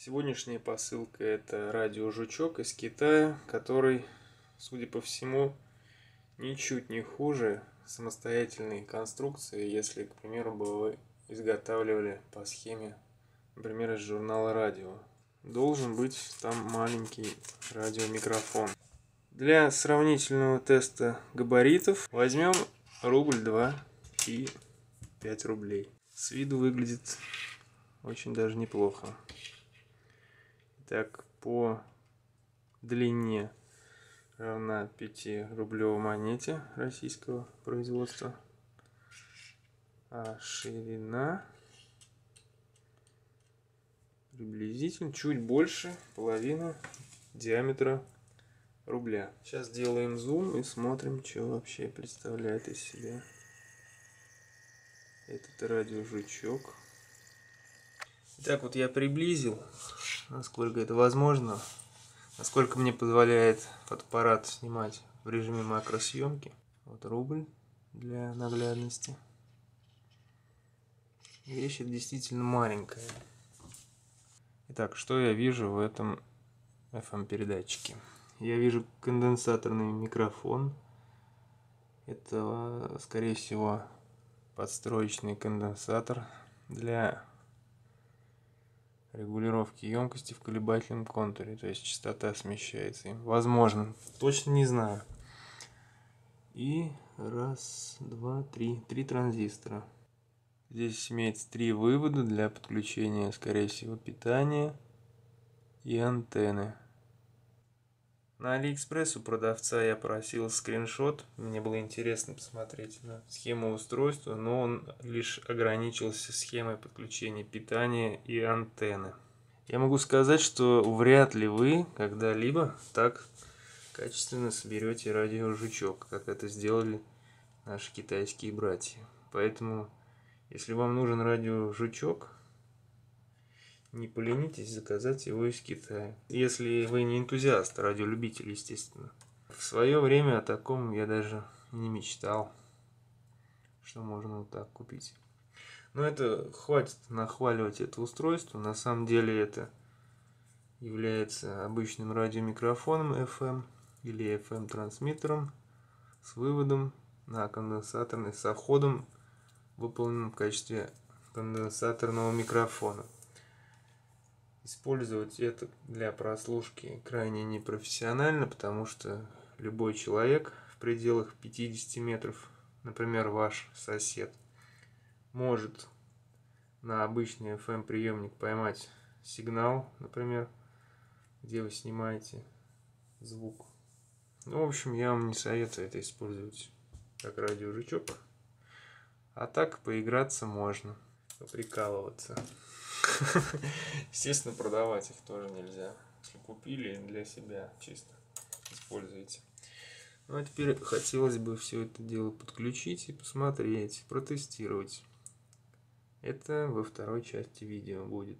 Сегодняшняя посылка это радио Жучок из Китая, который, судя по всему, ничуть не хуже самостоятельной конструкции, если, к примеру, бы вы изготавливали по схеме, например, из журнала радио. Должен быть там маленький радиомикрофон. Для сравнительного теста габаритов возьмем рубль 2 и 5 рублей. С виду выглядит очень даже неплохо. Так, по длине равна 5 рублевой монете российского производства. А ширина приблизительно чуть больше половины диаметра рубля. Сейчас делаем зум и смотрим, что вообще представляет из себя этот радиожучок. Так вот я приблизил, насколько это возможно, насколько мне позволяет фотоаппарат снимать в режиме макросъемки. Вот рубль для наглядности. Вещь действительно маленькая. Итак, что я вижу в этом FM передатчике? Я вижу конденсаторный микрофон. Это, скорее всего, подстроечный конденсатор для регулировки емкости в колебательном контуре, то есть частота смещается им. Возможно, точно не знаю. И раз, два, три, три транзистора. Здесь имеется три вывода для подключения, скорее всего, питания и антенны. На Алиэкспресс у продавца я просил скриншот. Мне было интересно посмотреть на схему устройства, но он лишь ограничился схемой подключения питания и антенны. Я могу сказать, что вряд ли вы когда-либо так качественно соберете радиожучок, как это сделали наши китайские братья. Поэтому, если вам нужен радиожучок, не поленитесь заказать его из Китая. Если вы не энтузиаст, радиолюбитель, естественно. В свое время о таком я даже не мечтал, что можно вот так купить. Но это хватит нахваливать это устройство. На самом деле это является обычным радиомикрофоном FM или FM трансмиттером с выводом на конденсаторный с оходом, выполненным в качестве конденсаторного микрофона. Использовать это для прослушки крайне непрофессионально, потому что любой человек в пределах 50 метров, например, ваш сосед, может на обычный FM приемник поймать сигнал, например, где вы снимаете звук. Ну, в общем, я вам не советую это использовать как радиожучок. А так поиграться можно, поприкалываться. Естественно, продавать их тоже нельзя. Если купили для себя, чисто используйте. Ну а теперь хотелось бы все это дело подключить и посмотреть, протестировать. Это во второй части видео будет.